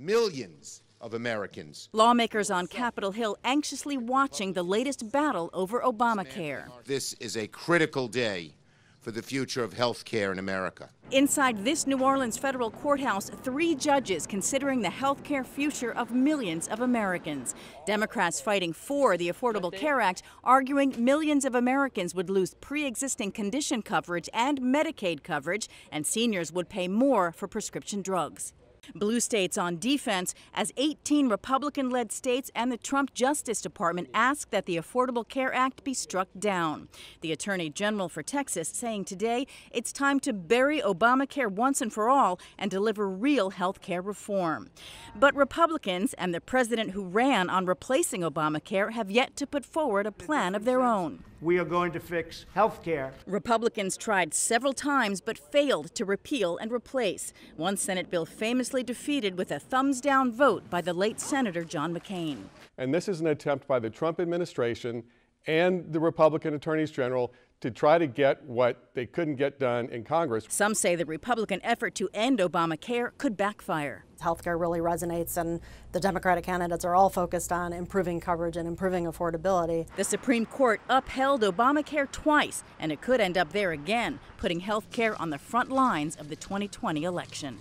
millions of Americans. Lawmakers on Capitol Hill anxiously watching the latest battle over Obamacare. This is a critical day for the future of health care in America. Inside this New Orleans federal courthouse, three judges considering the health care future of millions of Americans. Democrats fighting for the Affordable Care Act, arguing millions of Americans would lose pre existing condition coverage and Medicaid coverage, and seniors would pay more for prescription drugs. Blue states on defense as 18 Republican led states and the Trump Justice Department ask that the Affordable Care Act be struck down. The Attorney General for Texas saying today it's time to bury Obamacare once and for all and deliver real health care reform. But Republicans and the president who ran on replacing Obamacare have yet to put forward a plan of their own. We are going to fix health care. Republicans tried several times but failed to repeal and replace. One Senate bill famously defeated with a thumbs down vote by the late Senator John McCain. And this is an attempt by the Trump administration and the Republican attorneys general to try to get what they couldn't get done in Congress. Some say the Republican effort to end Obamacare could backfire. Healthcare really resonates, and the Democratic candidates are all focused on improving coverage and improving affordability. The Supreme Court upheld Obamacare twice, and it could end up there again, putting health care on the front lines of the 2020 election.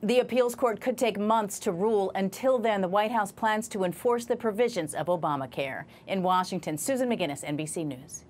The appeals court could take months to rule. Until then, the White House plans to enforce the provisions of Obamacare. In Washington, Susan McGinnis, NBC News.